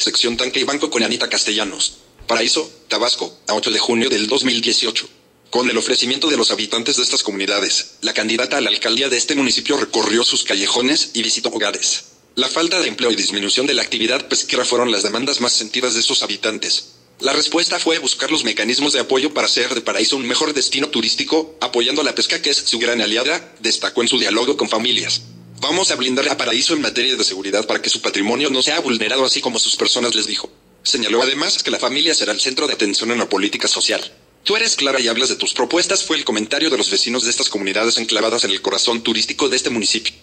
sección Tanque y Banco con Anita Castellanos. Paraíso, Tabasco, a 8 de junio del 2018. Con el ofrecimiento de los habitantes de estas comunidades, la candidata a la alcaldía de este municipio recorrió sus callejones y visitó hogares. La falta de empleo y disminución de la actividad pesquera fueron las demandas más sentidas de sus habitantes. La respuesta fue buscar los mecanismos de apoyo para hacer de Paraíso un mejor destino turístico, apoyando la pesca que es su gran aliada, destacó en su diálogo con familias. Vamos a blindar a Paraíso en materia de seguridad para que su patrimonio no sea vulnerado así como sus personas les dijo. Señaló además que la familia será el centro de atención en la política social. Tú eres clara y hablas de tus propuestas, fue el comentario de los vecinos de estas comunidades enclavadas en el corazón turístico de este municipio.